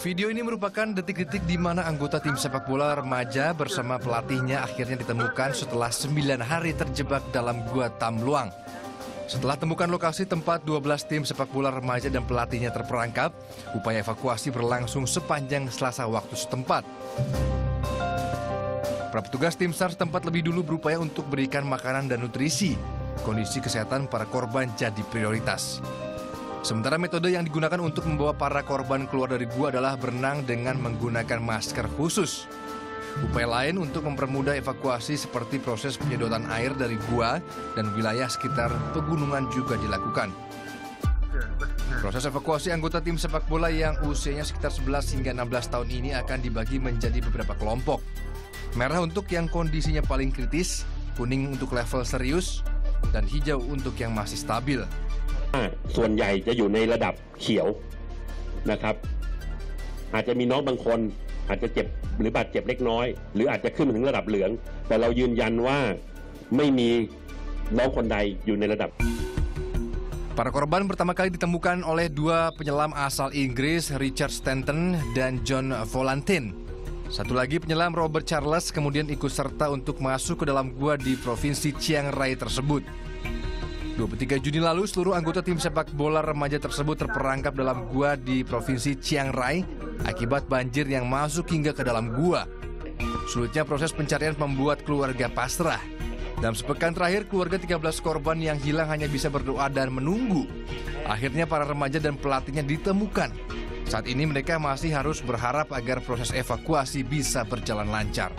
Video ini merupakan detik-detik di mana anggota tim sepak bola remaja bersama pelatihnya akhirnya ditemukan setelah 9 hari terjebak dalam gua Tamluang. Setelah temukan lokasi tempat 12 tim sepak bola remaja dan pelatihnya terperangkap, upaya evakuasi berlangsung sepanjang selasa waktu setempat. Para petugas tim SAR setempat lebih dulu berupaya untuk berikan makanan dan nutrisi. Kondisi kesehatan para korban jadi prioritas. Sementara metode yang digunakan untuk membawa para korban keluar dari gua adalah berenang dengan menggunakan masker khusus. Upaya lain untuk mempermudah evakuasi seperti proses penyedotan air dari gua dan wilayah sekitar pegunungan juga dilakukan. Proses evakuasi anggota tim sepak bola yang usianya sekitar 11 hingga 16 tahun ini akan dibagi menjadi beberapa kelompok. Merah untuk yang kondisinya paling kritis, kuning untuk level serius, dan hijau untuk yang masih stabil. ส่วนใหญ่จะอยู่ในระดับเขียวนะครับ อาจจะมีน้องบางคนอาจจะเจ็บหรือบาดเจ็บเล็กน้อย หรืออาจจะขึ้นมาถึงระดับเหลือง แต่เรายืนยันว่าไม่มีน้องคนใดอยู่ในระดับ Para korban pertama kali ditemukan oleh dua penyelam asal Inggris, Richard Stanton dan John Volantin. Satu lagi penyelam Robert Charles kemudian ikut serta untuk masuk ke dalam gua di provinsi Chiang Rai tersebut. 23 Juni lalu, seluruh anggota tim sepak bola remaja tersebut terperangkap dalam gua di Provinsi Chiang Rai akibat banjir yang masuk hingga ke dalam gua. Sulitnya proses pencarian membuat keluarga pasrah. Dalam sepekan terakhir, keluarga 13 korban yang hilang hanya bisa berdoa dan menunggu. Akhirnya para remaja dan pelatihnya ditemukan. Saat ini mereka masih harus berharap agar proses evakuasi bisa berjalan lancar.